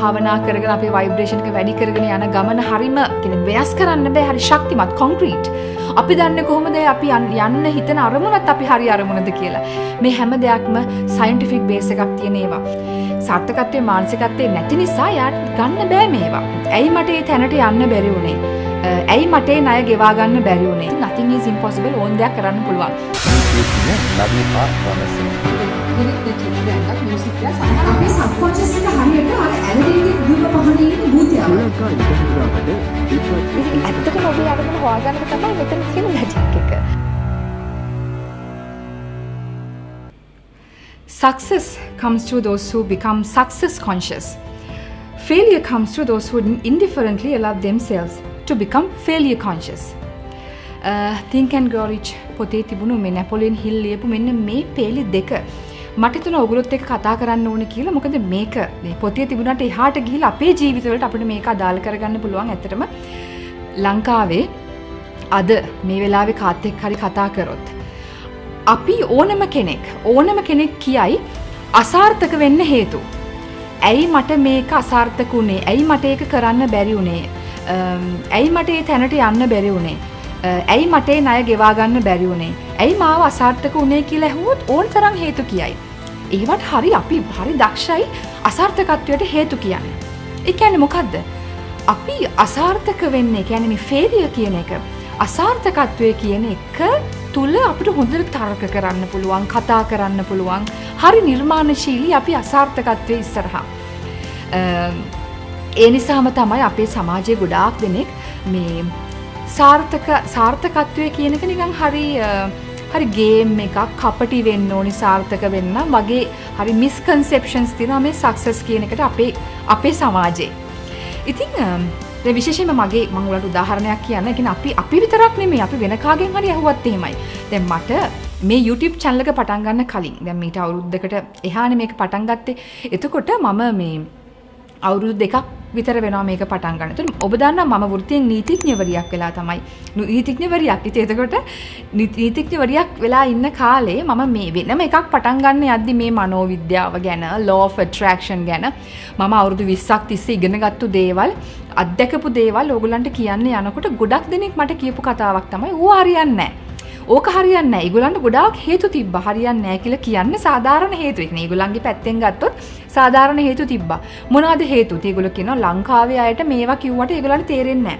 භාවනා කරගෙන අපේ වයිබ්‍රේෂන් එක වැඩි කරගෙන යන ගමන හරිම කියන්නේ වෙනස් කරන්න බෑ හරි ශක්තිමත් කොන්ක්‍රීට්. අපි දන්නේ කොහොමද අපි යන්න හිතන අරමුණත් අපි හරි අරමුණද කියලා. මේ හැම දෙයක්ම සයින්ටිෆික් බේස් එකක් තියෙන ඒවා. සාර්ථකත්වයේ මානසිකත්වයේ නැති නිසා යාට ගන්න බෑ මේවා. ඇයි මට ඒ තැනට යන්න බැරි වුණේ? ඇයි මට ණය ගෙවා ගන්න බැරි වුණේ? nothing is impossible ඕන දෙයක් කරන්න පුළුවන්. ලබිපා ප්‍රොමසින් අපේ සබ්කොන්ෂස් එක හරියට අර ඇලර්ජික් දුක පහනේ ඉන්න භූතයක්. ඉතින් ඇත්තටම ඔබේ අරගෙන හොයාගන්න තමයි මෙතන තියෙන මැජික් එක. Success comes to those who become success conscious. Failure comes to those who indifferently allow themselves to become failure conscious. Uh, think and grow rich පොතේ තිබුණු මේ නැපොලියන් හිල් ලියපු මෙන්න මේ පේලි දෙක මට තුන ඔගුලොත් එක්ක කතා කරන්න ඕන කියලා. මොකද මේක මේ පොතේ තිබුණාට එහාට ගිහිල්ලා අපේ ජීවිතවලට අපිට මේක අදාළ කරගන්න පුළුවන් ඇත්තටම ලංකාවේ අද මේ වෙලාවේ කාත් එක්ක හරි කතා කරොත්. අපි ඕනම කෙනෙක් ඕනම කෙනෙක් කියයි අසාර්ථක වෙන්න හේතු. ඇයි මට මේක අසාර්ථක වුණේ ඇයි මට ඒක කරන්න බැරි වුණේ ඇයි මට ඒ තැනට යන්න බැරි වුණේ ඇයි මටේ ණය ගෙවාගන්න බැරි වුණේ ඇයි මාව අසාර්ථක වුණේ කියලා ඇහුවොත් ඕන තරම් හේතු කියයි. ඒවට හරි අපි හරි දක්ෂයි අසාර්ථකත්වයට හේතු කියන්නේ. ඒ කියන්නේ මොකද්ද? අපි අසාර්ථක වෙන්නේ කියන්නේ මේ ෆේලියර් කියන එක අසාර්ථකත්වය කියන එක තුල අපිට හොඳට තර්ක කරන්න පුළුවන් කතා කරන්න පුළුවන් හරි නිර්මාණශීලී අපි අසාර්ථකත්වයේ ඉස්සරහා ඒ නිසාම තමයි අපේ සමාජයේ ගොඩාක් දෙනෙක් මේ සාර්ථක සාර්ථකත්වය කියනක නිකං හරි හරි ගේම් එකක් කපටි වෙන්න ඕනි සාර්ථක වෙන්න. වගේ හරි මිස්කන්සෙප්ෂන්ස් තින මේ සක්සස් කියනකට අපේ අපේ සමාජයේ. ඉතිං විශේෂම මගේ මංගලට උදාහරණයක් කියන්න. එකන අපි අපි විතරක් නෙමේ අපි වෙනකාගෙන් හරි ඇහුවත් එහෙමයි. දැන් මට මේ YouTube චැනලක පටන්ගන්න කලින් දැන් මීට අවුරුද්ධකට එහාන මේක පටන්ගත්තේ එතකොට මම මේ අවුරුදු දෙකක් විතර වෙනවා මේක පටන් ගන්න. එතකොට ඔබ දන්නා මම වෘත්තියෙන් නීතිඥවරියක් වෙලා තමයි. නීතිඥවරියක්. ඉතින් එතකොට නීතිඥවරියක් වෙලා ඉන්න කාලේ මම මේ වෙනම එකක් පටන් ගන්න යද්දි මේ මනෝවිද්‍යාව ගැන, law of attraction ගැන මම අවුරුදු 20ක් තිස්සේ ඉගෙනගත්තු දේවල්, අත්දැකපු දේවල් ඕගොල්ලන්ට කියන්න යනකොට ගොඩක් දෙනෙක් මට කියපු කතාවක් තමයි ඌ හරියන්නේ නැහැ. ඕක හරියන්න ඒගොලන්ට ගොඩාක් හේතු තිබ හරියන්න නෑ කියල කියන්න සාධාරණ හේතු එක ඒගොලන්ගේ පැත්තෙන් ගත්තොත් සාධාරණ හේතු තිබ මොනාද හේතු? තිගොල කියන ලංකාවේ අයට මේවා කිව්වට ඒගොලට තේරෙන්නේ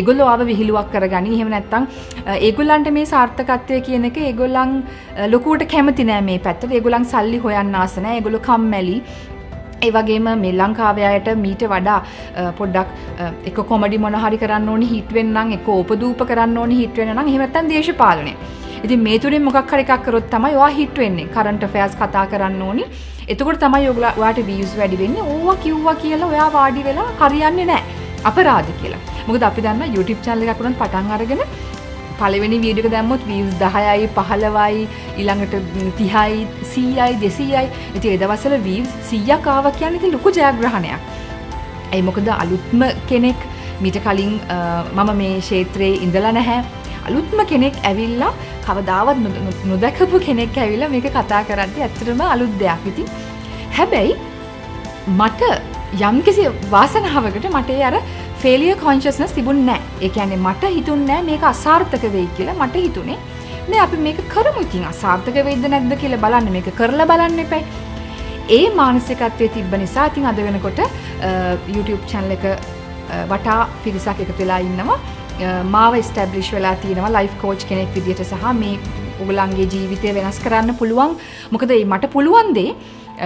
ඒගොල්ලෝ ආව විහිළුවක් කරගනි. එහෙම නැත්තම් ඒගොල්ලන්ට මේ සාර්ථකත්වය කියන එක ඒගොල්ලන් ලොකුවට කැමති නෑ මේ පැත්තට. ඒගොල්ලන් සල්ලි හොයන්න ආස නෑ ඒගොල්ලෝ කම්මැලි. ඒවගේම මේ ලංකාවයායට මීට වඩා පොඩ්ඩක් එක කොමඩි මොනහරි කරන්න ඕනි හිටවෙන්නම් එක ඕපදූප කරන්න ඕනි හිටවෙන නම් හෙමත්තන් දේශපාලනය. ඉති මේ තුරින් මොකක් හරි එකක් කරොත් තමයි වා හිටවෙන්නේ කරන්ට ෆෑස් කතා කරන්න ඕනි. එතකොට තමයි යොගලා වාට වියස් වැඩි වෙන්න. ඕවා කිව්වා කියලා ඔයා වාඩි වෙලා හරියන්නේ නෑ අපරාධ කියලා. මොකද අපි දන්න YouTube චැනල එකකුණත් පටන් අරගෙන පළවෙනි වීඩියක දැම්මොත් වීස් දහයයි පහලවයි ඉළඟට තිහයි සීයයි දෙසීයයි. ඇති එදවසල වීස් සීයක් ආව කියන්න ඉති ලොකු ජයග්‍රහණයක්. ඇයි මොකද අලුත්ම කෙනෙක් මිට කලින් මම මේ ශේත්‍රයේ ඉඳලා නැහැ. අලුත්ම කෙනෙක් ඇවිල්ලා කවදාවත් නොදැකපු කෙනෙක් ඇවිල්ලා මේක කතා කරන්න ඇත්තරම අලුත් දෙයක්. ඉතින් හැබැයි මට යම්කිසි වාසනාවකට මට අර ෆෙලිය කොන්ශස්නස් තිබුණ නෑ. ඒ ඇනේ මට හිතුන් නෑ මේක අසාර්ථක වෙයි කියලා මට හිතුනේ. මේ අපි මේක කරමු. ඉතින් අසාර්ථක වෙයිද නැද්ද කියලා බලන්න. මේක කරලා බලන්න එපයි ඒ මානසිකත්වය තිබ්බ නිසා ඉතින් අද වෙනකොට YouTube channel එක වටා පිරිසක් එකතු වෙලා ඉන්නවා. මාව ස්ටැබ්ලිෂ් වෙලා තියෙනවා ලයිෆ් කෝච් කෙනෙක් විදිහට සහ මේ ඔගලන්ගේ ජීවිතය වෙනස් කරන්න පුළුවන්. මොකද මට පුළුවන් දේ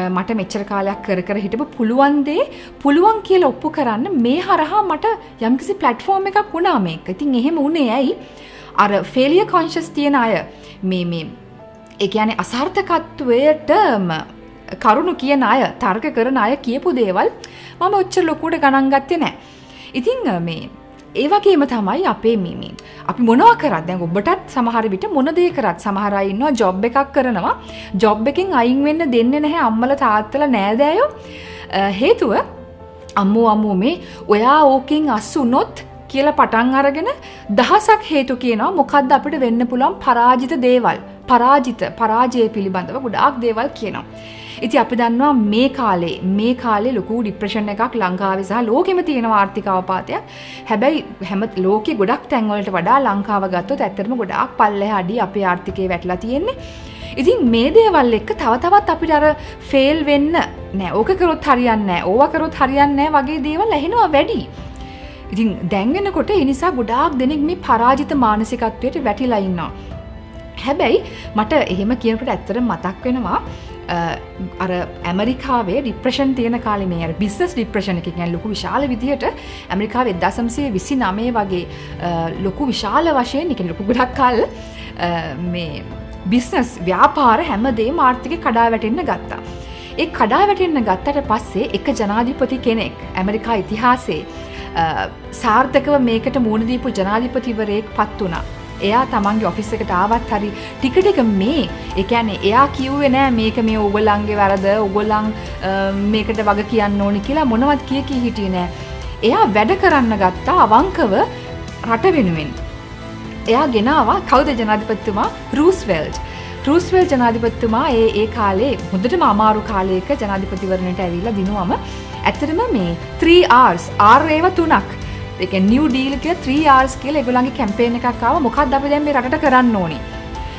මට මෙච්චර කාලයක් කර කර හිටපු පුළුවන්දේ පුළුවන් කියල ඔප්පු කරන්න මේ හරහා මට යම්කිසි පලට්ෆෝර්ම් එකක් වුණා මේක. ඉතින් එහෙම උනේ ඇයි? අර ෆෙලිය කොංශස් තියෙන අය මේ මේ එකයනේ අසාර්ථකත්වයට කරුණු කියන අය තර්ක කරන අය කියපු දේවල් මම ඔච්චර ලොකුට ගණන් ගත්තේ නෑ ඉතිං මේ ඒවගේම තමයි අපේ මිමින් අපි මොනවා කරත් දැන් ඔබටත් සමහර විට මොන දේ කරත් සමහර අය ඉන්නවා ජොබ් එකක් කරනවා. ජොබ් එකෙන් අයින් වෙන්න දෙන්නේ නැහැ අම්මලා තාත්තලා නෑදෑයෝ හේතුව අම්මෝ අම්මෝ මේ ඔයා ඕකෙන් අස් වුනොත් කියලා පටන් අරගෙන දහසක් හේතු කියනවා මොකද්ද අපිට වෙන්න පුළුවන් පරාජිත දේවල්. පරාජිත පරාජය පිළිබඳව ගොඩාක් දේවල් කියනවා. ඉති අපි දන්නවා මේ කාලේ මේ කාලේ ලොකු ඩිප්‍රෂණ එකක් ලංකාවේ සහ ලෝකෙම තියෙන ආර්ථික අවපාතයක් හැබැයි හැම ලෝකෙ ගොඩක් තැන්වලට වඩා ලංකාව ගත්තොත් ඇත්තටම ගොඩාක් පල්ලෙහා අඩි අපේ ආර්ථිකය වැටලා තියෙන්නේ ඉතින් මේ දේවල් එක්ක තව තවත් අපිට අර ෆේල් වෙන්න නෑ ඕක කරොත් හරියන්නේ නෑ ඕවා කරොත් හරියන්නේ නෑ වගේ දේවල් ඇහෙනවා වැඩි. ඉතින් දැන්ගෙනකොට ඒ නිසා ගොඩාක් දෙනෙක් මේ පරාජිත මානසිකත්වයට වැටිලා ඉන්නවා. හැබැයි මට එහෙම කියනකට ඇත්තට මතක් වෙනවා අර ඇමරිකාවේ ඩිප්‍රෂන් තියෙන කාලේ මේ බිස්නස් ඩිප්‍රෂණ එක ගැන ලොකු විශාල විදිහට ඇමරිකාව එදදාසම්සේ විසි නමේ වගේ ලොකු විශාල වශයෙන් එක ලොකු ගොඩක් කල් මේ බිස්නස් ව්‍යාපාර හැමදේ මාර්ථික කඩා වැටෙන්න ගත්තා. ඒ කඩා වැටෙන්න ගත්තට පස්සේ එක ජනාධිපති කෙනෙක් ඇමරිකා ඉතිහාසේ සාර්ථකව මේකට මූුණදීපු ජනාධිපතිවරයෙක් පත් වනා. එයා තමන්ගේ ඔෆිස් එකට ආවත් හරි ටික ටික මේ එකන්නේ එයා කිව්වේ නෑ මේක මේ ඔගොල්ලන්ගේ වැරද ඔගොල්ලන් මේකට වග කියන්න ඕනි කියලා මොනවත් කිය කී හිටියේ නෑ. එයා වැඩ කරන්න ගත්තා අවංකව රට වෙනුවෙන්. එයා ගෙනවා කවුද ජනාධිපත්තුමා රූස්වෙල්ඩ්. රූස්වෙල් ජනාධිපත්තුමා ඒ ඒ කාලේ හොඳටම අමාරු කාලයක ජනාධිපතිවරණයට ඇවිල්ලා දිනුවම ඇත්තටම මේ 3Rs R ඒව තුනක් එක නිව ඩීල් කිය 3Rs කියලා ඒගොල්ලන්ගේ කැම්පේන් එකක් ආව මොකක්ද අපි දැන් මේ රටට කරන්න ඕනි.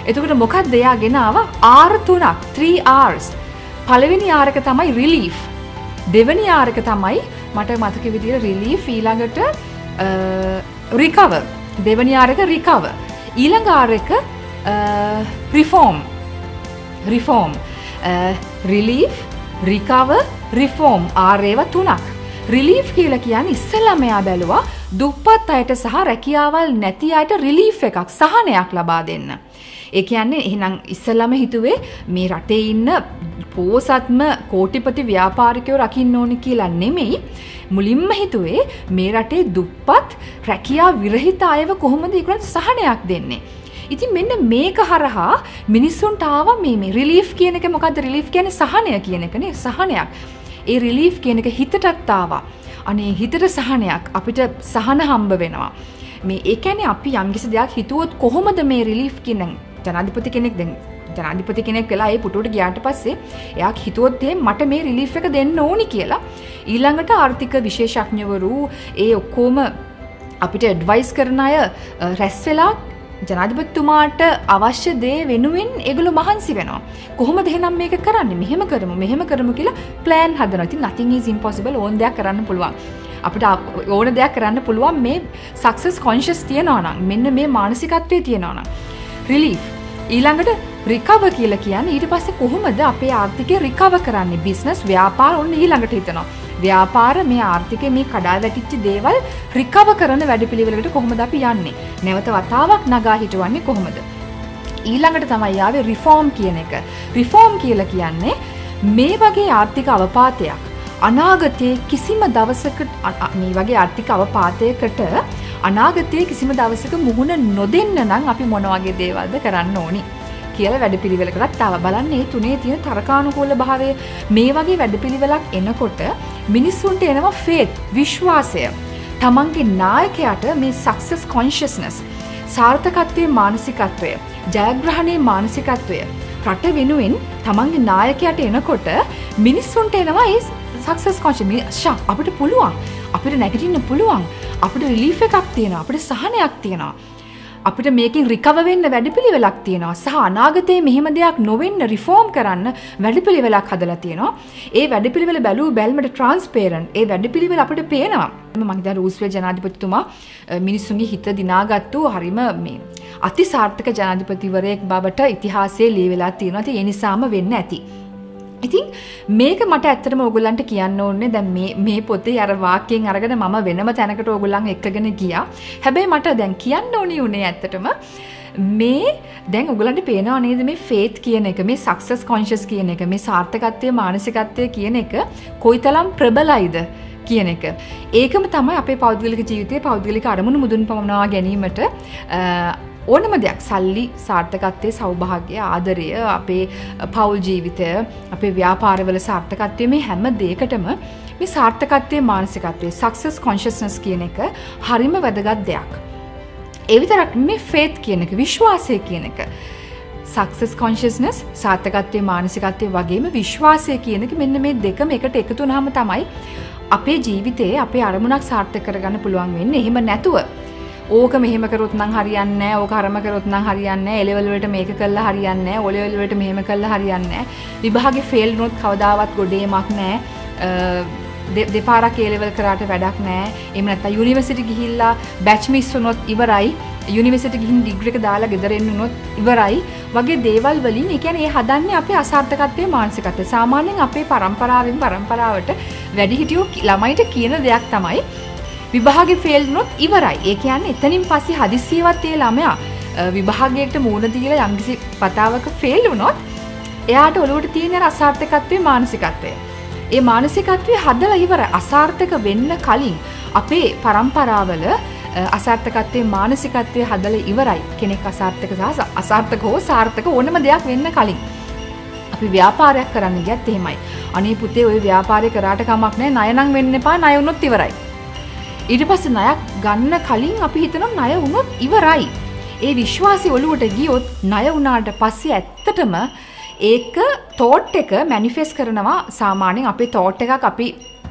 එතකොට මොකක්ද එයා ගෙනාව R තුනක් 3Rs. පළවෙනි R එක තමයි රිලීෆ්. දෙවැනි R එක තමයි මට මතක විදිහට රිලීෆ් ඊළඟට රිකවර්. දෙවැනි R එක රිකවර්. ඊළඟ R එක reform reform relief recover reform ආරේව තුනක් රිලීෆ් කියල කියන්න ඉස්සල්ලම එයා බැලුවා දුප්පත් අයට සහ රැකියාවල් නැති අයට රිලීෆ් එකක් සහනයක් ලබා දෙන්න. ඒ කියන්නේ එහෙනම් ඉස්සල්ලම හිතුවේ මේ රටේ ඉන්න පෝසත්ම කෝටිපති ව්‍යාපාරිකයෝ රකින්න ඕනි කියලා නෙමෙයි මුලින්ම හිතුවේ මේ රටේ දුප්පත් රැකියා විරහිත අයව කොහොමද ඒගොල්ලන්ට සහනයක් දෙන්නේ. ඉතින් මෙන්න මේක හරහා මිනිස්සුන්ට ආව මේ මේ රිලීෆ් කියන එක මොකද්ද රිලීෆ් කියන්නේ සහනය කියන එකනේ සහනයක්. ඒ රිලීෆ් කියන එක හිතටත් ආවා. අනේ හිතට සහනයක් අපිට සහන හම්බ වෙනවා. මේ ඒ කියන්නේ අපි යම්කිසි දෙයක් හිතුවොත් කොහොමද මේ රිලීෆ් කියන ජනාධිපති කෙනෙක් දැන් ජනාධිපති කෙනෙක් වෙලා ඒ පුටුවට ගියාට පස්සේ එයා හිතුවොත් මට මේ රිලීෆ් එක දෙන්න ඕනි කියලා ඊළඟට ආර්ථික විශේෂඥවරු ඒ ඔක්කොම අපිට ඇඩ්වයිස් කරන අය රැස් වෙලා ජනාධිපතිතුමාට අවශ්‍ය දේ වෙනුවෙන් ඒගොල්ලෝ මහන්සි වෙනවා. කොහොමද එහෙනම් මේක කරන්නේ? මෙහෙම කරමු, මෙහෙම කරමු කියලා ප්ලෑන් හදනවා. ඉතින් nothing is impossible ඕන දෙයක් කරන්න පුළුවන්. අපිට ඕන දෙයක් කරන්න පුළුවන් මේ සක්සස් කොන්ෂස් තියෙනවා නම් මෙන්න මේ මානසිකත්වයේ තියෙනවා නම්. රිලීෆ් ඊළඟට රිකව කියලා කියන්නේ ඊට පස්සේ කොහොමද අපේ ආර්ථිකය රිකව කරන්නේ? බිස්නස් ව්‍යාපාර ඔන්න ඊළඟට හිතනවා. ව්‍යාපාර මේ ආර්ථිකය මේ කඩා වැටිච්ච දේවල් රිකව කරන වැඩපිළිවෙලකට කොහොමද අපි යන්නේ? නැවත වතාවක් නගා හිටවන්නේ කොහොමද? ඊළඟට තමයි ආවේ රිෆෝම් කියන එක. රිෆෝම් කියලා කියන්නේ මේ වගේ ආර්ථික අවපාතයක්. අනාගතයේ කිසිම දවසකට මේ වගේ ආර්ථික අවපාතයකට අනාගතයේ කිසිම දවසක මුහුණ නොදෙන්න නම් අපි මොන වගේ දේවල්ද කරන්න ඕනි? කියලා වැඩපිළිවෙලකටත් තව බලන්න ඒ තුනේ තියෙන තරකානුකූල භාවය. මේ වගේ වැඩපිළිවෙලක් එනකොට මිනිස්සුන්ට එනවා ෆේත් විශ්වාසය. තමන්ගේ නායකයට මේ සක්සස් කොන්ශස්නස් සාර්ථකත්වය මානසිකත්වය ජයග්‍රහණය මානසිකත්වය. රට වෙනුවෙන් තමන්ගේ නායකයට එනකොට මිනිස්සුන්ට එනවා ඒ සක්සස් කොංශ ශා අපිට පුළුවන්. අපිට නැගටින්න පුළුවන්. අපිට රිලීෆ එකක් තියෙන අපිට සහනයක් තියෙනවා. අපිට මේකින් රිකව වෙන්න වැඩපිළිවෙලක් තියෙනවා සහ අනාගතයේ මෙහෙම දෙයක් නොවෙන්න රිෆෝම් කරන්න වැඩපිළිවෙලක් හදලා තියෙනවා. ඒ වැඩපිළිවෙල බැලූ බැල්මට ට්‍රාන්ස්පේරන්ට් ඒ වැඩපිළිවෙල අපිට පේනවා. මම හිතන්නේ රූස්වෙල් ජනාධිපතිතුමා මිනිස්සුන්ගේ හිත දිනාගත්තු හරිම මේ අතිසාර්ථක ජනාධිපතිවරයෙක් බවට ඉතිහාසයේ ලියවිලා තියෙනවා. ඒ නිසාම වෙන්න ඇති. ඉතින් මේක මට ඇත්තටම ඔගොල්ලන්ට කියන්න ඕනේ දැන් මේ මේ පොතේ අර වාක්‍යයෙන් අරගෙන මම වෙනම තැනකට ඔයගොල්ලන් එක්කගෙන ගියා. හැබැයි මට දැන් කියන්න ඕනි උනේ ඇත්තටම මේ දැන් ඔගලන්ට පේනවා නේද මේ ෆේත් කියන එක මේ සක්සස් කොන්ශස් කියන එක මේ සාර්ථකත්වය මානසිකත්වය කියන එක කොයිතරම් ප්‍රබලයිද කියන එක. ඒකම තමයි අපේ පෞද්ගලික ජීවිතයේ පෞද්ගලික අරමුණු මුදුන් පමනවා ගැනීමට ඕනම දෙයක් සල්ලි සාර්ථකත්වය සෞභාග්‍ය ආදරය අපේ පවුල් ජීවිතය අපේ ව්‍යාපාරවල සාර්ථකත්වය මේ හැම දේකටම මේ සාර්ථකත්වය මානසිකත්වය සක්සස් කොන්ශස්නස් කියන එක හරිම වැදගත් දෙයක්. එවිතරක් මේ ෆේත් කියන එක විශ්වාසය කියන එක. සක්සස් කොන්ශස්නස් සාර්ථකත්වය මානසිකත්වය වගේම විශ්වාසය කියනක මෙන්න මේ දෙකම එකට එකතු නාම තමයි අපේ ජීවිතයේ අපේ අරමුණක් සාර්ථක කරගන්න පුළුවන් වෙන්න එහෙම නැතුව ඕක මෙහෙම කරොත් නම් හරියන්නේ නැහැ ඕක අරම කරොත් නම් හරියන්නේ නැහැ එලෙවල් වලට මේක කළා හරියන්නේ නැහැ ඔලෙවල් වලට මෙහෙම කළා හරියන්නේ නැහැ. විභාගේ ෆේල් වුණොත් කවදාවත් ගොඩේමක් නැහැ. දෙපාරක් ඒලෙවල් කරාට වැඩක් නෑ එම නැත්තා යුනිවසිට ගිහිල්ලා බැච් මිස් වුනොත් ඉවරයි. යුනිවසිට ගිහින් ඩිග්‍රික දාලා ගෙදරෙන්න්න නොත් ඉවරයි. වගේ දේවල් වලින් එකැන ඒ හදන්න අපේ අසාර්ථකත්වය මානසිකත්ව සාමාන්‍යෙන් අපේ පරම්පරාවෙන් පරම්පරාවට වැඩිහිටියෝ ළමයිට කියන දෙයක් තමයි විභාග ෆෙල්නොත් ඉවරයි ඒ කියන්න එතනින් පස්සෙ හදිසියවත්තේ ළමයා විභාගයට මූුණ දීල යම්කිසි පතාවක ෆෙල් වුනොත් එයාට ඔලුවට තියෙන අසාර්ථකත්වය මානසිකත්වය ඒ මානසිකත්වය හදලා ඉවර අසාර්ථක වෙන්න කලින් අපේ පරම්පරාවල අසාර්ථකත්වය මානසිකත්වය හදල ඉවරයි කෙනෙක් අසාර්ථක සහ අසාර්ථක හෝ සාර්ථක ඕනම දෙයක් වෙන්න කලින්. අපි ව්‍යාපාරයක් කරන්න ගත් එහෙමයි. අනේ පුතේ ඔය ව්‍යාපාරය කරාට කමක් නෑ නයනම් වෙන්න එපා ණය වුණොත් ඉවරයි. ඊට පස්සේ ණයක් ගන්න කලින් අපි හිතනවා ණය වුණොත් ඉවරයි. ඒ විශ්වාසය ඔලුවට ගියොත් ණය වුණාට පස්සේ ඇත්තටම ඒක තෝට් එක මැනිෆෙස් කරනවා සාමාන්‍යයෙන් අපේ තෝට් එකක් අපි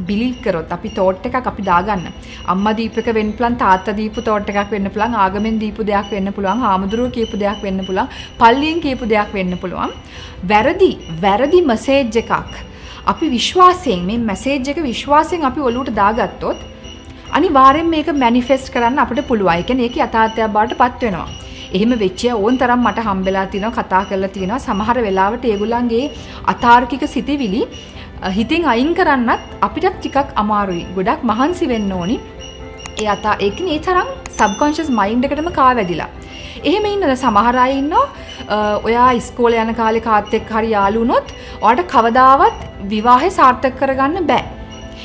බිලිව් කරොත් අපි තෝට් එකක් අපි දාගන්න අම්මා දීපක වෙන්න පුළුවන් තාත්තා දීපු තෝට් එකක් වෙන්න පුළුවන් ආගමෙන් දීපු දෙයක් වෙන්න පුළුවන් හාමුදුරුවෝ කියපු දෙයක් වෙන්න පුළුවන් පල්ලියෙන් කියපු දෙයක් වෙන්න පුළුවන් වැරදි වැරදි මැසේජ් එකක් අපි විශ්වාසයෙන් මේ මැසේජ් එක විශ්වාසයෙන් අපි ඔලුවට දාගත්තොත් අනිවාර්යෙන් මේක මැනිෆෙස්ට් කරන්න අපිට පුළුවන්. ඒ කියන්නේ ඒක යථාර්ථයක් බවට පත් වෙනවා. එහෙම වෙච්චය ඕන් තරම් මට හම්බෙලා තියෙනවා කතා කරලා තියෙනවා සමහර වෙලාවට ඒගොල්ලන්ගේ අතාර්කික සිතිවිලි හිතින් අයින් කරන්නත් අපිටත් ටිකක් අමාරුයි. ගොඩක් මහන්සි වෙන්න ඕනි. ඒ අතා ඒකන ඒ තරම් සබ්කොන්ශස් මයින්ඩ එකටම කා වැදිලා. එහෙම ඉන්නද? සමහරයි ඉන්නවා ඔයා ඉස්කෝල යන කාලෙ කාත්තෙක් හරි යාලුනොත් ඔට කවදාවත් විවාහය සාර්ථක කරගන්න බෑ.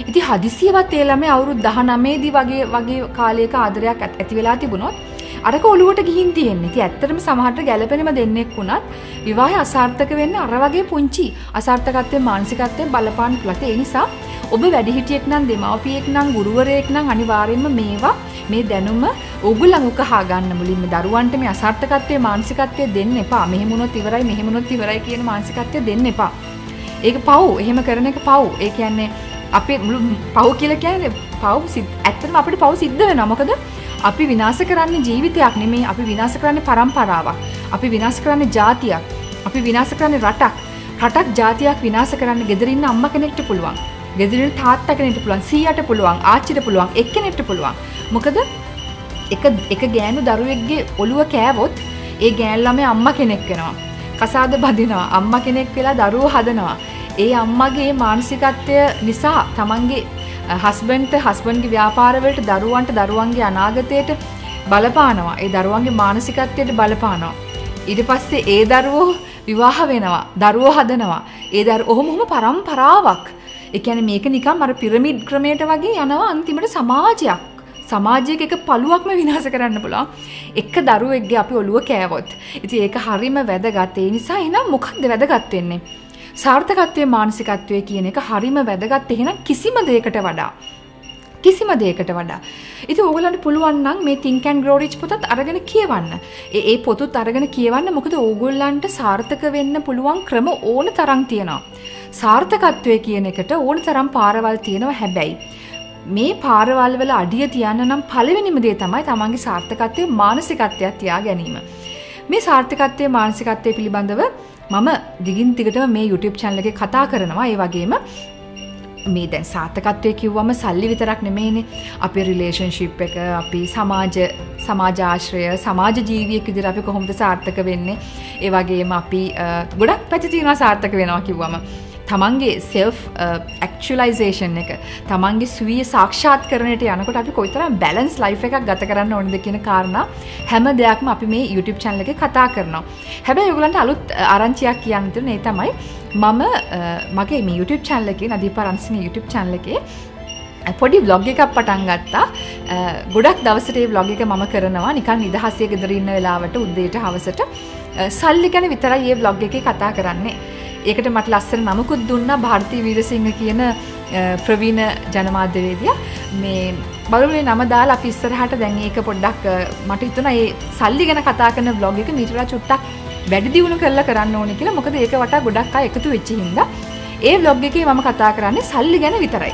ඉති හදිසියවත් ඒලම අවුරුත් දහ නමේදී වගේ වගේ කාලයක ආදරයක් ඇති වෙලා තිබුණොත් අරක ඔලුවට ගිහින් තියෙන්නේ. ඉතින් ඇත්තටම සමහරට ගැළපෙනම දෙන්නෙක් වුණත් විවාහය අසාර්ථක වෙන්න අර වගේ පුංචි අසාර්ථකත්වයෙන් මානසිකත්වයෙන් බලපාන පුළුවන්. ඒ නිසා ඔබ වැඩිහිටියෙක් නම් දෙමව්පියෙක් නම් ගුරුවරයෙක් නම් අනිවාර්යයෙන්ම මේවා මේ දැනුම ඕගොල්ලන් උකහා ගන්න මුලින්ම දරුවන්ට මේ අසාර්ථකත්වයේ මානසිකත්වය දෙන්න එපා. මෙහෙම වුණොත් ඉවරයි මෙහෙම වුණොත් ඉවරයි කියන මානසිකත්වය දෙන්න එපා. ඒක පව්. එහෙම කරන එක පව්. ඒ කියන්නේ අපේ මුළු පව් කියලා කියන්නේ පව් ඇත්තටම අපිට පව් සිද්ධ වෙනවා. මොකද අපි විනාශ කරන්නේ ජීවිතයක් නෙමේ අපි විනාශ කරන්නේ පරම්පරාවක්. අපි විනාශ කරන්නේ ජාතියක්. අපි විනාශ කරන්නේ රටක්. රටක් ජාතියක් විනාශ කරන්න ගෙදරින්න අම්ම කෙනෙක්ට පුළුවන්. ගෙදරින් තාත්තා කෙනෙක්ට පුළුවන්. සීයාට පුළුවන්. ආච්චිට පුළුවන්. එක්කෙනෙක්ට පුළුවන්. මොකද එක එක ගෑනු දරුවෙක්ගේ ඔළුව කෑවොත් ඒ ගෑන් ළමයා අම්මා කෙනෙක් වෙනවා. කසාද බදිනවා. අම්මා කෙනෙක් වෙලා දරුවෝ හදනවා. ඒ අම්මගේ මානසිකත්වය නිසා තමන්ගේ හස්බන්ට හස්බන්ගේ ව්‍යාපාරවලට දරුවන්ට දරුවන්ගේ අනාගතයට බලපානවා ඒ දරුවන්ගේ මානසිකත්වයට බලපානවා. ඊට පස්සේ ඒ දරුවෝ විවාහ වෙනවා දරුවෝ හදනවා ඒ දර ඔහොම හොම පරම්පරාවක් එකැන මේක නිකම් අර පිරමිඩ් ක්‍රමයට වගේ යනවා අන්තිමට සමාජයක් සමාජයක එක පළුවක්ම විනාස කරන්න පුලා එක දරුවෙක්ගේ අපි ඔළුව කෑවොත් ඉති ඒක හරිම වැදගත්තේ නිසා එනම් මොකක්ද වැදගත්වෙන්නේ සාර්ථකත්වය මානසිකත්වය කියන එක හරිම වැදගත් එහෙනම් කිසිම දෙයකට වඩා. කිසිම දෙයකට වඩා. ඉති ඕගලන්ට පුළුවන්නම් මේ තිංකන් ග්‍රෝඩිච් පොතත් අරගෙන කියවන්න. ඒ පොතුත් අරගෙන කියවන්න මොකද ඕගොල්ලන්ට සාර්ථක වෙන්න පුළුවන් ක්‍රම ඕන තරම් තියෙනවා. සාර්ථකත්වය කියන එකට ඕන තරම් පාරවල් තියෙනවා හැබැයි. මේ පාරවල් වල අඩිය තියන්න නම් පළවෙනිම දේ තමයි තමන්ගේ සාර්ථකත්වය මානසිකත්වයක් තියා ගැනීම. මේ සාර්ථකත්වය මානසිකත්වය පිළිබඳව මම දිගින් තිගටම මේ YouTube චැනල එක කතා කරනවා. ඒ වගේම මේ දැන් සාර්ථකත්වය කිව්වම සල්ලි විතරක් නෙමේනේ අපේ රිලේෂන්ශිප් එක අපි සමාජ සමාජාශ්‍රය සමාජ ජීවියක් විදිහට අපි කොහොමද සාර්ථක වෙන්නේ? ඒ වගේම අපි ගොඩක් පැති තියෙනවා සාර්ථක වෙනවා කිව්වම. තමන්ගේ සෙල්ෆ් ඇක්චලයිසේෂන් uh, එක තමන්ගේ ස්වී සාක්ෂාත් කරනයට යනකොට අපි කොයිතරම් බැලන්ස් ලයි් එකක් ගත කරන්න ඕනද කියන කාරණ හැම දෙයක්ම අපි මේ YouTube චැනල එක කතා කරනවා. හැබැයි යගලන්ට අලුත් uh, ආරංචියක් කියන්නතු නේ තමයි මම uh, මගේ මේ YouTube චැනල එක නදී පරන්සින YouTube චැනල එකේ පොඩි බ්ලොග් එකක් පටන් ගත්තා. ගොඩක් දවසටේ බ්ලොග් එක මම කරනවා. නිකන් නිදහසේ ගෙදරඉන්න වෙලාවට උද්දේට හවසට. සල්ලි ගැන විතරයි ඒ බ්ලොග් එක කතා කරන්නේ. ඒකට මට ලස්සන නමකුත් දුන්න භාර්තී වීරසිංහ කියන ප්‍රවීණ ජනමාධ්‍යවේදිය මේ බලුලේ නම දාලා අපි ඉස්සරහට දැන් ඒක පොඩ්ඩක් මට හිතුණා ඒ සල්ලි ගැන කතා කරන බ්ලොග් එක මීට වඩා චුට්ටක් වැඩි දියුණු කරලා කරන්න ඕනේ කියලා මොකද ඒක වටා ගොඩක් අය එකතු වෙච්ච හින්දා ඒ vlog එකේ මම කතා කරන්නේ සල්ලි ගැන විතරයි.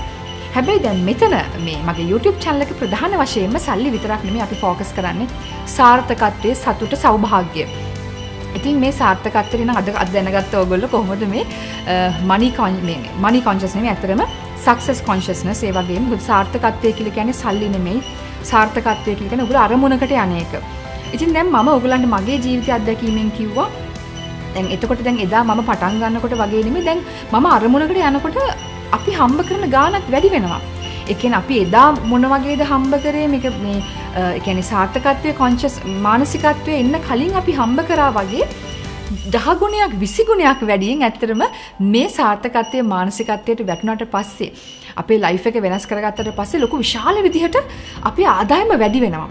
හැබැයි දැන් මෙතන මේ මගේ YouTube channel එක ප්‍රධාන වශයෙන්ම සල්ලි විතරක් නෙමෙයි අපි ફોකස් කරන්නේ සාර්ථකත්වයේ සතුට සෞභාග්‍ය. ඉතින් මේ සාර්ථකත්වය නම් අද අද දැනගත්ත ඕගොල්ලෝ කොහොමද මේ මනි මේ මනි කොන්ෂස් නෙමෙයි ඇත්තටම සක්සස් කොන්ෂස්නස් ඒ වගේම මොකද සාර්ථකත්වය කියලා කියන්නේ සල්ලි නෙමෙයි සාර්ථකත්වය කියලා කියන්නේ ඔයගොල්ලෝ අරමුණකට යන එක. ඉතින් දැන් මම ඔයගොල්ලන්ට මගේ ජීවිතය අත්දැකීමෙන් කිව්වා දැන් එතකොට දැන් එදා මම පටන් ගන්නකොට වගේ නෙමෙයි දැන් මම අරමුණකට යනකොට අපි හම්බ කරන ගාණක් වැඩි වෙනවා. ඒ කියන්නේ අපි එදා මොන වගේද හම්බ කරේ මේක මේ ඒ කියන්නේ සාර්ථකත්වයේ කොන්ෂස් මානසිකත්වයේ ඉන්න කලින් අපි හම්බ කරා වගේ දහ ගුණයක් විසි ගුණයක් වැඩියෙන් ඇත්තටම මේ සාර්ථකත්වයේ මානසිකත්වයට වැටුණාට පස්සේ අපේ ලයිෆ් එක වෙනස් කරගත්තට පස්සේ ලොකු විශාල විදිහට අපේ ආදායම වැඩි වෙනවා.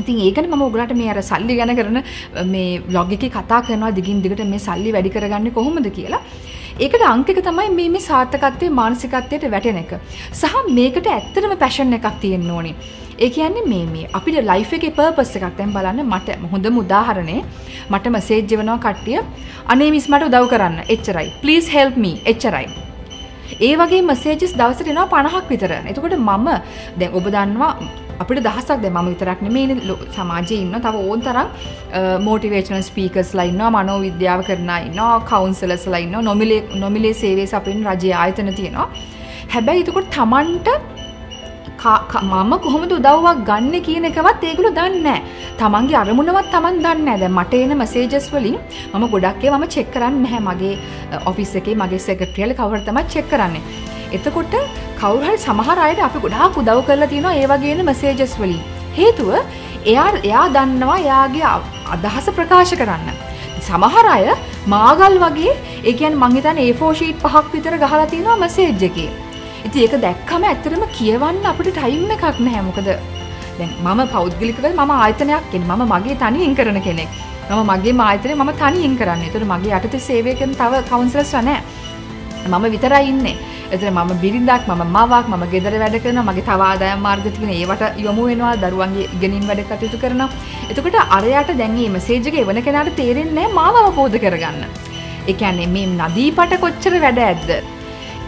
ඉතින් ඒකන මම ඔයගලට මේ අර සල්ලි ගැන කරන මේ vlog එකේ කතා කරනවා දිගින් දිගට මේ සල්ලි වැඩි කරගන්නේ කොහොමද කියලා. ඒකට අංක එක තමයි මේ මේ සාර්ථකත්වයේ මානසිකත්වයට වැටෙන එක. සහ මේකට ඇත්තටම පැෂන් එකක් තියෙන්න ඕනේ. ඒ කියන්නේ මේ මේ අපිට ලයිෆ් එකේ පර්පස් එකක් දැන් බලන්න මට හොඳම උදාහරණේ මට මැසේජ් එවනවා කට්ටිය අනේ මිස් මට උදව් කරන්න එච්චරයි please help me එච්චරයි ඒ වගේ මැසේජස් දවසට එනවා 50ක් විතර. එතකොට මම දැන් ඔබ දන්නවා අපිට දහසක් දැන් මම විතරක් නෙමෙයි සමාජයේ ඉන්න තව ඕන තරම් මොටිවේෂනල් ස්පීකර්ස්ලා ඉන්නවා මනෝවිද්‍යාව කරන අය ඉන්නවා කවුන්සලර්ස්ලා ඉන්නවා නොමිලේ නොමිලේ සේවයේ අපින් රජයේ ආයතන තියෙනවා. හැබැයි එතකොට Tamanට මම කොහොමද උදව්වක් ගන්න කියන එකවත් ඒගොල්ලෝ දන්නේ නැහැ. තමන්ගේ අරමුණවත් තමන් දන්නේ නැහැ. දැන් මට එන මැසේජස් වලින් මම ගොඩක් ඒවා මම චෙක් කරන්නේ නැහැ. මගේ ඔෆිස් එකේ මගේ සෙක්‍රටරියල් කවුරු තමයි චෙක් කරන්නේ. එතකොට කවුරු හරි සමහර අයට අපි ගොඩාක් උදව් කරලා තියෙනවා ඒ වගේ එන මැසේජස් වලින්. හේතුව එයා එයා දන්නවා එයාගේ අදහස ප්‍රකාශ කරන්න. සමහර අය මාගල් වගේ ඒ කියන්නේ මං හිතන්නේ A4 sheet පහක් විතර ගහලා තියෙනවා මැසේජ් එකේ. ඉතින් ඒක දැක්කම ඇත්තටම කියවන්න අපිට ටයිම් එකක් නැහැ. මොකද දැන් මම පෞද්ගලිකව මම ආයතනයක් කියන්නේ මම මගේ තනියෙන් කරන කෙනෙක්. මම මගේ ආයතනය මම තනියෙන් කරන්නේ. ඒතකොට මගේ යටතේ සේවය කරන තව කවුන්සලර්ස්ලා නැහැ. මම විතරයි ඉන්නේ. එතන මම බිරිඳක් මම මවක් මම ගෙදර වැඩ කරනවා මගේ තව ආදායම් මාර්ග තියෙන ඒවට යොමු වෙනවා දරුවන්ගේ ඉගෙනීම් වැඩ කටයුතු කරනවා එතකොට අරයට දැන් මේ මැසේජ් එක එවන කෙනාට තේරෙන්නේ නැහැ මාව අවබෝධ කරගන්න ඒ කියන්නේ මේ නදීපට කොච්චර වැඩ ඇද්ද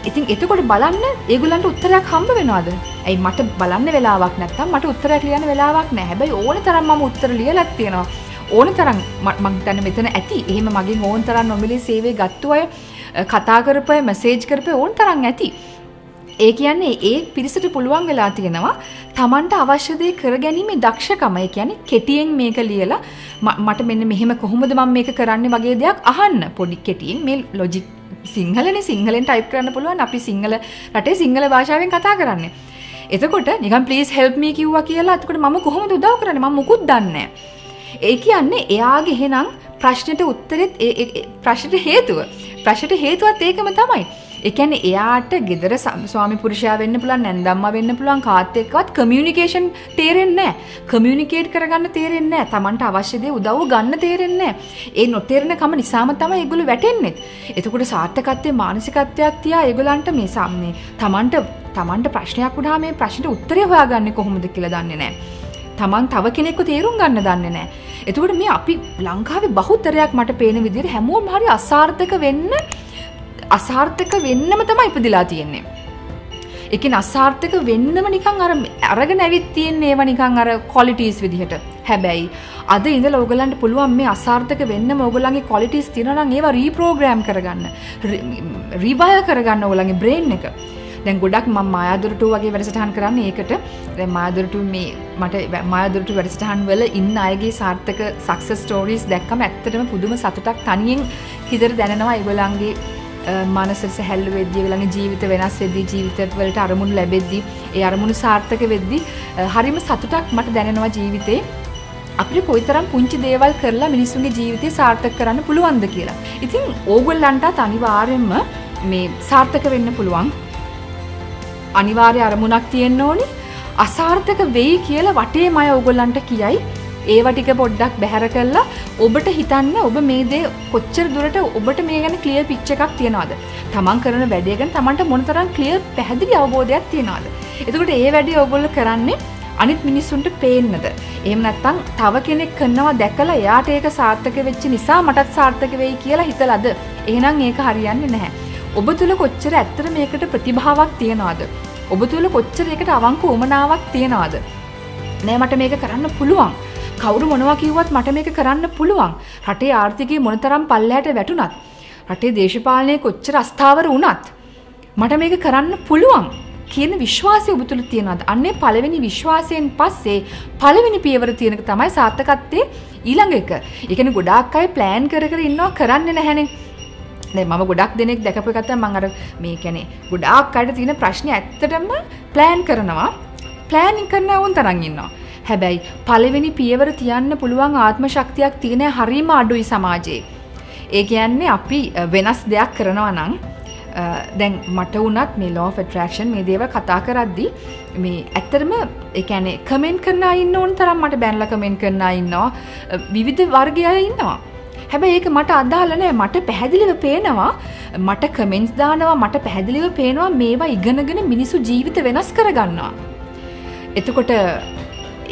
ඉතින් එතකොට බලන්න ඒගොල්ලන්ට උත්තරයක් හම්බ වෙනවද? ඇයි මට බලන්න වෙලාවක් නැත්තම් මට උත්තරයක් ලියන්න වෙලාවක් නැහැ. හැබැයි ඕන තරම් මම උත්තර ලියලක් තියෙනවා. ඕන තරම් මං හිතන්නේ මෙතන ඇති. එහෙම මගෙන් ඕන තරම් නොමිලේ සේවය ගත්තු අය කතා කරපය මැසේජ් කරපය ඕන් තරම් ඇති. ඒ කියන්නේ ඒ පිරිසට පුළුවන් වෙලා තියෙනවා තමන්ට අවශ්‍ය දේ කරගැනීමේ දක්ෂකම. ඒ කියන්නේ කෙටියෙන් මේක ලියලා මට මෙන්න මෙහෙම කොහොමද මම මේක කරන්නේ වගේ දෙයක් අහන්න. පොඩි කෙටියෙන් මේ ලොජික් සිංහලනේ සිංහලෙන් ටයිප් කරන්න පුළුවන් අපි සිංහල රටේ සිංහල භාෂාවෙන් කතා කරන්නේ. එතකොට නිකන් ප්ලීස් හෙල්ප් මී කිව්වා කියලා එතකොට මම කොහොමද උදව් කරන්නේ මම මුකුත් දන්නේ ඒ කියන්නේ එයාගේ එහෙනම් ප්‍රශ්නෙට උත්තරෙත් ප්‍රශ්නට හේතුව ප්‍රශ්නට හේතුවත් ඒකම තමයි. ඒ කියන්නේ එයාට ගෙදර ස්වාමි පුරුෂයා වෙන්න පුළුවන් නැන්දම්මා වෙන්න පුළුවන් කාත් එක්කවත් කමියුනිකේෂන් තේරෙන්නේ නැහැ. කමියුනිකේට් කරගන්න තේරෙන්නේ නැහැ. Tamanට අවශ්‍ය දේ උදව්ව ගන්න තේරෙන්නේ නැහැ. ඒ නොතේරෙන කම නිසාම තමයි ඒගොල්ලෝ වැටෙන්නේ. එතකොට සාර්ථකත්වයේ මානසිකත්වයක් තියා ඒගොල්ලන්ට මේ සම්නේ Tamanට Tamanට ප්‍රශ්නයක් වුණා මේ ප්‍රශ්නට උත්තරය හොයාගන්නේ කොහොමද කියලා දන්නේ නැහැ. තමන් තව කෙනෙක්ව තේරුම් ගන්න දන්නේ නැහැ. එතකොට මේ අපි ලංකාවේ බහුතරයක් මට පේන විදිහට හැමෝම හරි අසාර්ථක වෙන්න අසාර්ථක වෙන්නම තමයි ඉපදිලා තියෙන්නේ. ඒකෙන් අසාර්ථක වෙන්නම නිකන් අර අරගෙන ඇවිත් තියෙන්නේ ඒවා නිකන් අර ක්වොලිටිස් විදිහට. හැබැයි අද ඉඳලා ඔයගලන්ට පුළුවන් මේ අසාර්ථක වෙන්නම ඔයගලන්ගේ ක්වොලිටිස් තියෙනවා නම් ඒවා රීප්‍රෝග්‍රෑම් කරගන්න. රිවයර් කරගන්න ඔයගලන්ගේ බ්‍රේන් එක. දැන් ගොඩක් මම මායාදුරට වගේ වැඩසටහන් කරන්නේ ඒකට දැන් මායාදුරට මේ මට මායාදුරට වැඩසටහන් වල ඉන්න අයගේ සාර්ථක සක්සස් ස්ටෝරීස් දැක්කම ඇත්තටම පුදුම සතුටක් තනියෙන් හිතට දැනෙනවා ඒගොල්ලන්ගේ මනස සැහැල්ලු වෙද්දී ඒගොල්ලන්ගේ ජීවිත වෙනස් වෙද්දී ජීවිතවලට වලට අරමුණු ලැබෙද්දී ඒ අරමුණු සාර්ථක වෙද්දී හරිම සතුටක් මට දැනෙනවා ජීවිතේ අපිට කොයිතරම් පුංචි දේවල් කරලා මිනිස්සුන්ගේ ජීවිතේ සාර්ථක කරන්න පුළුවන්ද කියලා. ඉතින් ඕගොල්ලන්ටත් අනිවාර්යෙන්ම මේ සාර්ථක වෙන්න පුළුවන්. අනිවාර්ය අරමුණක් තියෙන්න ඕනි. අසාර්ථක වෙයි කියලා වටේ මය ඕගොල්ලන්ට කියයි. ඒව ටික පොඩ්ඩක් බැහැර කරලා ඔබට හිතන්න ඔබ මේ දේ කොච්චර දුරට ඔබට මේ ගැන ක්ලියර් පික්චර් එකක් තියනවද? තමන් කරන වැඩේ ගැන තමන්ට මොනතරම් ක්ලියර් පැහැදිලි අවබෝධයක් තියනවද? එතකොට ඒ වැඩේ ඕගොල්ලෝ කරන්නේ අනිත් මිනිස්සුන්ට පේන්නද. එහෙම නැත්තම් තව කෙනෙක් කරනවා දැකලා එයාට ඒක සාර්ථක වෙච්ච නිසා මටත් සාර්ථක වෙයි කියලා හිතලාද? එහෙනම් ඒක හරියන්නේ නැහැ. ඔබ තුල කොච්චර ඇත්තට මේකට ප්‍රතිභාවක් තියනවද? ඔබ තුල කොච්චර ඒකට අවංක උමනාවක් තියනවද? නෑ මට මේක කරන්න පුළුවන්. කවුරු මොනවා කිව්වත් මට මේක කරන්න පුළුවන්. රටේ ආර්ථිකය මොනතරම් පල්ලෙහාට වැටුණත්, රටේ දේශපාලනය කොච්චර අස්ථාවර වුණත් මට මේක කරන්න පුළුවන් කියන විශ්වාසය ඔබ තුළ තියෙනවද? අන්නේ පළවෙනි විශ්වාසයෙන් පස්සේ පළවෙනි පියවර තියෙනක තමයි සාර්ථකත්වයේ ඊළඟ එක. ඒ කියන්නේ ගොඩාක් අය ප්ලෑන් කර කර ඉන්නවා කරන්නේ නැහැනේ. දැන් මම ගොඩක් දෙනෙක් දැකපු එක තමයි මම අර මේ කියන්නේ ගොඩාක් අයට තියෙන ප්‍රශ්නේ ඇත්තටම ප්ලෑන් කරනවා. ප්ලෑනින් කරන උන් තරම් ඉන්නවා. හැබැයි පළවෙනි පියවර තියන්න පුළුවන් ආත්ම ශක්තියක් තියෙන හරීම අඩුයි සමාජයේ. ඒ කියන්නේ අපි වෙනස් දෙයක් කරනවා නම් දැන් මට වුණත් මේ ලෝ ෆෙටරක්ෂන් මේ දේව කතා කරද්දි මේ ඇත්තරම එකනේ කමෙන්ට් කරන ඉන්න ඕන තරම් මට බැනල කමෙන්ට් කරන ඉන්නවා. විවිධ වර්ගය ඉන්නවා. හැබැයි ඒක මට අදාළ නෑ. මට පැහැදිලිව පේනවා මට කමෙන්ට්ස් දානවා මට පැහැදිලිව පේනවා මේවා ඉගෙනගෙන මිනිසු ජීවිත වෙනස් කරගන්නවා. එතකොට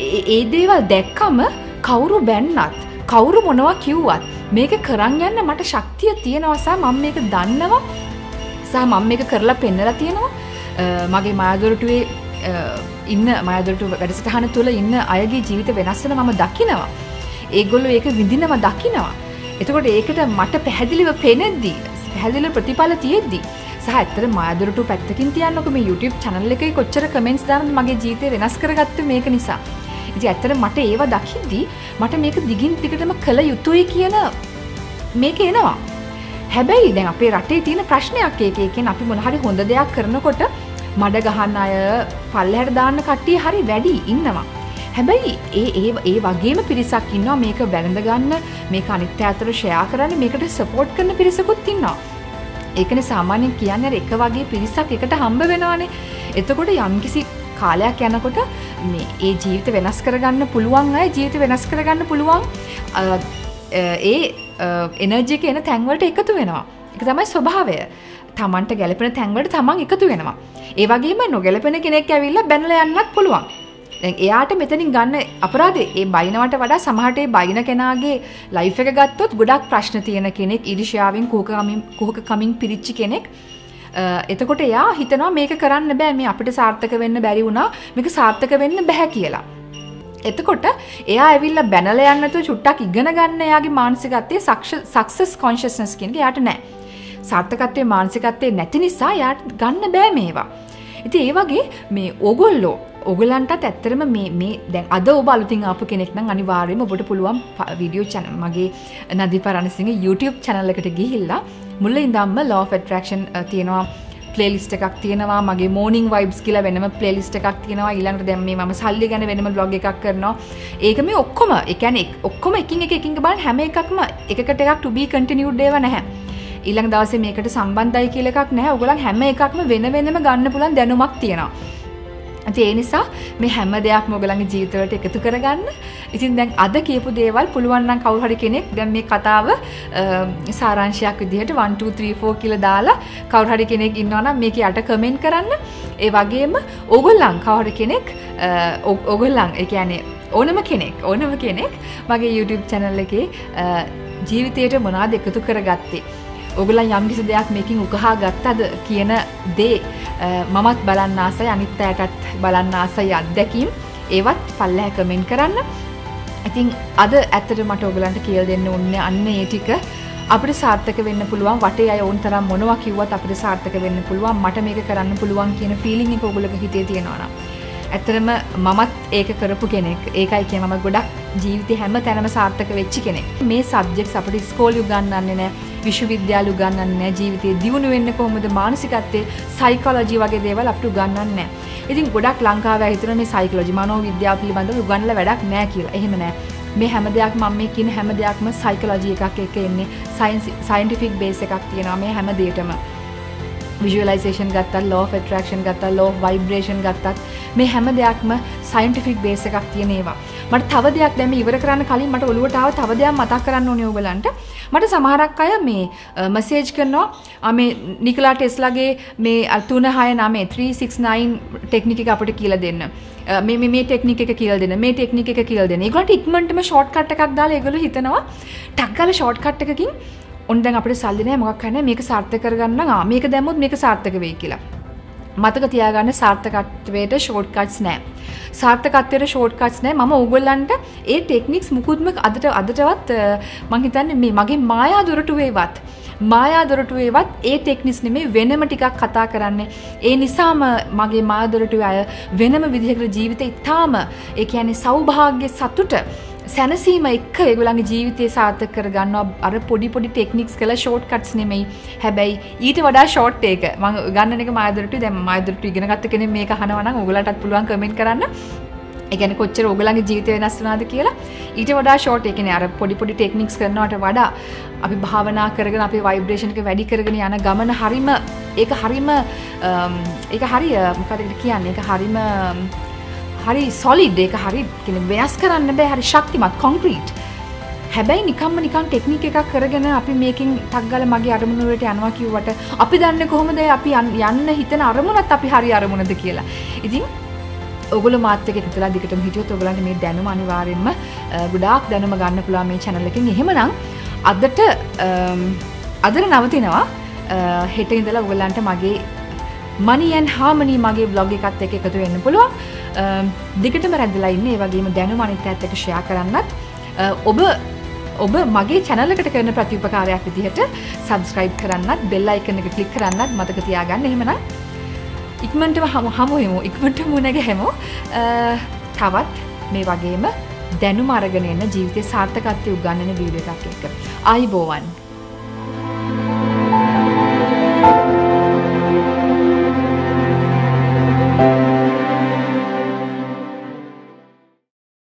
ඒ දේවල් දැක්කම කවුරු බැන්නත් කවුරු මොනවා කිව්වත් මේක කරන්න යන්න මට ශක්තිය තියෙනවසා මම මේක දන්නවා සහ මම මේක කරලා පෙන්නලා තියෙනවා මගේ මාදුරටුවේ ඉන්න මයදුරට වැඩසටහන තුළ ඉන්න අයගේ ජීවිත වෙනස්සන මම දකිනවා. ඒගොල්ලු ඒක විඳිනව දකිනවා. එතකොට ඒකට මට පැහැදිලිව පෙනෙද්දී පැහැදිලි ප්‍රතිඵල තියෙද්දී සහ ඇත්තට මාදුරට පැත්තකින් තියන්නක මේ YouTube channel එකේ කොච්චර කමෙන්ට්ස් දානද මගේ ජීවිතේ වෙනස් කරගත්තේ මේක නිසා. ඉතින් ඇත්තට මට ඒව දකිද්දී මට මේක දිගින් දිගටම කළ යුතුයි කියන මේක එනවා. හැබැයි දැන් අපේ රටේ තියෙන ප්‍රශ්නයක් ඒක එකෙන් අපි මොන හරි හොඳ දෙයක් කරනකොට මඩ ගහන්න අය පල්ලෙහාට දාන්න කට්ටිය හරි වැඩි ඉන්නවා. හැබැයි ඒ ඒ ඒ වගේම පිරිසක් ඉන්නවා මේක වැළඳ ගන්න මේක අනිත් අතට ෂෙයා කරන්න මේකට සපෝට් කරන පිරිසකුත් ඉන්නවා. ඒකනේ සාමාන්‍යයෙන් කියන්නේ එක වගේ පිරිසක් එකට හම්බ වෙනවානේ. එතකොට යම්කිසි කාලයක් යනකොට මේ ඒ ජීවිත වෙනස් කරගන්න පුළුවන් අය ජීවිත වෙනස් කරගන්න පුළුවන් ඒ එනර්ජික එන තැන්වලට එකතු වෙනවා. එක තමයි ස්වභාවය. තමන්ට ගැලපෙන තැන්වලට තමන් එකතු වෙනවා. ඒ වගේම නොගැලපෙන කෙනෙක් ඇවිල්ලා බැනලා යන්නත් පුළුවන්. දැන් එයාට මෙතනින් ගන්න අපරාධේ ඒ බයිනවට වඩා සමහරට ඒ බයින කෙනාගේ ලයිෆ් එක ගත්තොත් ගොඩක් ප්‍රශ්න තියෙන කෙනෙක් ඊර්ෂ්‍යාවෙන් කුහකකමින් කුහකකමින් පිරිච්ච කෙනෙක් එතකොට එයා හිතනවා මේක කරන්න බෑ මේ අපිට සාර්ථක වෙන්න බැරි වුණා මේක සාර්ථක වෙන්න බෑ කියලා. එතකොට එයා ඇවිල්ලා බැනලා යන්න නැතුව චුට්ටක් ඉගෙන ගන්න එයාගේ මානසිකත්වයේ සක්සස් කොන්ෂස්නස් කියන එක එයාට නැහැ. සාර්ථකත්වයේ මානසිකත්වයේ නැති නිසා එයාට ගන්න බෑ මේවා. ඉතින් ඒ වගේ මේ ඕගොල්ලෝ ඔගලන්ටත් ඇත්තරම මේ මේ දැන් අද ඔබ අලුතින් ආපු කෙනෙක් නම් අනිවාර්යයෙන්ම ඔබට පුළුවන් වීඩියෝ channel මගේ නදී පරණසිංහ YouTube channel එකට ගිහිල්ලා මුල ඉඳන්ම law of attraction තියෙනවා. ප්ලේලිස්ට් එකක් තියෙනවා. මගේ මෝනිින් වයිබ්ස් කියලා වෙනම ප්ලේලිස්ට් එකක් තියෙනවා. ඊළඟට දැන් මේ මම සල්ලි ගැන වෙනම බ්ලොග් එකක් කරනවා. ඒක මේ ඔක්කොම ඒ කියන්නේ ඔක්කොම එකින් එක එකින් බලන්න හැම එකක්ම එකකට එකක් to be continued ඒවා නැහැ. ඊළඟ දවසේ මේකට සම්බන්ධයි කියලා එකක් නැහැ. ඔයගොල්ලන් හැම එකක්ම වෙන වෙනම ගන්න පුළුවන් දැනුමක් තියෙනවා. ඒ නිසා මේ හැම දෙයක් මොගලන්ගේ ජීවිතවලට එකතු කරගන්න. ඉතින් දැන් අද කියපු දේවල් පුළුවන්නම් කවු හරි කෙනෙක් දැන් මේ කතාව සාරංශයක් විදිහට 1 2 3 4 කියලා දාලා කවුරු හරි කෙනෙක් ඉන්නවා නම් මේක යට කමෙන්ට් කරන්න. ඒ වගේම ඕගොල්ලන් කවුරු කෙනෙක් ඕගොල්ලන් ඒ කියන්නේ ඕනම කෙනෙක් ඕනම කෙනෙක් මගේ YouTube channel එකේ ජීවිතයට මොනවද එකතු කරගත්තේ. ඔගලන් යම්කිසි දෙයක් මේකින් උකහා ගත්තද කියන දේ මමත් බලන්න ආසයි අනිත් අයටත් බලන්න ආසයි අත්දැකීම්. ඒවත් පල්ලෑ කමෙන්ට් කරන්න. ඉතින් අද ඇත්තට මට ඔගලන්ට කියල් දෙන්න ඔන්න අන්න ඒ ටික. අපිට සාර්ථක වෙන්න පුළුවන් වටේ අය ඕන් තරම් මොනවා කිව්වත් අපිට සාර්ථක වෙන්න පුළුවන්. මට මේක කරන්න පුළුවන් කියන ෆීලිං එක ඔයගොල්ලෝගේ හිතේ තියෙනවා නම්. ඇත්තටම මමත් ඒක කරපු කෙනෙක්. ඒකයි කිය මම ගොඩක් ජීවිතේ හැම තැනම සාර්ථක වෙච්ච කෙනෙක් මේ සබ්ජෙක්ට්ස් අපිට ඉස්කෝලේ උගන්වන්නේ නැහැ විශ්වවිද්‍යාල උගන්නන්නේ ජීවිතය දියුණු වෙන්න කොහොමද මානසිකත්තේ සයිකෝලජි වගේ දේවල් අපිට උගන්වන්නේ ඉතින් ගොඩක් ලංකාවේ හිතන මේ සයිකෝලජි මනෝ විද්‍යාව පිළිබඳව උගන්වලා වැඩක් නැහැ කියලා. එහෙම නැහැ. මේ හැම දෙයක් මම මේ කියන හැම දෙයක්ම සයිකෝලජි එකක් එක්ක එන්නේ සයින්ස් සයින්ටිෆික් බේස් එකක් තියෙනවා මේ හැම දෙයකම. විජුවලයිසේෂන් ගත්තත් ලෝ ෆෙටරක්ෂන් ගත්ත ලෝ වයිබ්‍රේෂන් ගත්තත් මේ හැම දෙයක්ම සයින්ටිෆික් බේස එකක් තියෙන ඒවා. මට තව දෙයක් දැම ඉවර කරන්න කලින් මට ඔළුවටාව තව දෙයක් මතක් කරන්න ඕනේ ඔයගලන්ට. මට සමහරක් අය මේ මසේජ් කරනවා මේ නිකලා ටෙස්ලාගේ මේ තුන හය නමේ 369 ටෙක්නික එක අපට කියලා දෙන්න. මේ මේ ටෙක්නික එක කියල් දෙන මේ ටෙක්නික එක කියල් දෙන ගලට ඉක්මටම ෂෝට් කට එකක් දාලා ඒගොල්ලෝ හිතනවා ටක්ගල ෂෝට් කට් එකකින් ඔන්න අපට සල්ලිනෑ මොක් කන මේක සාර්ථ කරගන්න මේක දැමුත් මේක සාර්ථක වේ කියලා. මතක තියාගන්න සාර්ථකත්වයට ෂෝට් කට්ස් නෑ. සාර්ථකත්වයට ෂෝට් කට්ස් නෑ. ම උගොල්ලන්ට ඒ ටෙක්නික්ස් මුකුත්ම අදට අදටවත් මහිතන්න මේ මගේ මායා දුරටුවේවත් මායා දොරටුවේවත් ඒ ටෙක්නිස් නෙමේ වෙනම ටිකක් කතා කරන්නේ. ඒ නිසාම මගේ මාදොරටුව අය වෙනම විදිහකට ජීවිත ඉතාම ඒ ඇනේ සෞභාග්‍ය සතුට සැනසීම එක්ක ඒගුලන්ගේ ජීවිතය සාර්ථක කරගන්නවා. අර පොඩි පොඩි ටෙක්නික්ස් කළ ෂෝට් කට්ස් නෙමෙයි. හැබැයි ඊට වඩා ෂෝට් ඒක මං ගන්න එක මාදරට දැම් මාදරට ඉගෙන ගත්ත කෙන මේ හනවන ඔගලටත් පුළුවන් කමෙන්ට කරන්න. එකන කොච්චර ඔගලගේ ජීවිතය වෙනස් වනාද කියලා. ඊට වඩා ෂෝට් එකන අර පොඩි පොඩි ටෙක්නික්ස් කරනවට වඩා අපි භාවනා කරගෙන අපි වයිබ්‍රේෂණක වැඩි කරගෙන යන ගමන හරිම ඒක හරිම ඒක හරි මොකදකට කියන්නේ? එක හරිම හරි සොලිඩ් ඒක හරි වෙනස් කරන්න බෑ හරි ශක්තිමත් කොන්ක්‍රීට් හැබැයි නිකම්ම නිකන් ටෙක්නික එකක් කරගෙන අපි මේකින් තක්ගල මගේ අරමුණුවට යනවා කිව්වට අපි දන්න කොහොමද? අපි යන්න හිතන අරමුණත් අපි හරි අරමුණද කියලා. ඉතින් ඔගල මාතක තුලා දිකට හිටියොත් ඔගලන්ට මේ දැනුම අනිවාරෙන්ම ගොඩාක් දැනුම ගන්න පුලා මේ චැනලකින් එහෙමනම් අදට අදර නවතිනවා. හෙට ඉඳලා ඔගලන්ට මගේ මනියන් හාමනී මගේ බ්ලොග් එකත් එක එකතු වෙන්න පුළුවන්. දිගටම රැඳලා ඉන්න. ඒ වගේම දැනුම අනිත් ඇත්තක ෂයා කරන්නත්. ඔබ ඔබ මගේ චැනලකට කරන ප්‍රතිපකාරයක් විදිහට සබස්ක්‍රයිබ් කරන්නත් බෙල් අයිකන එක කලික් කරන්නත් මතක තියාගන්න. එහෙමන ඉක්මටම හමු හමුහෙමු ඉක්මට මුණග හෙමු තවත් මේ වගේම දැනු අරගෙන එන්න ජීවිතය සාර්ථකත්වය උගන්නන වීඩිය එකක් එක්ක. අයිබෝවන්.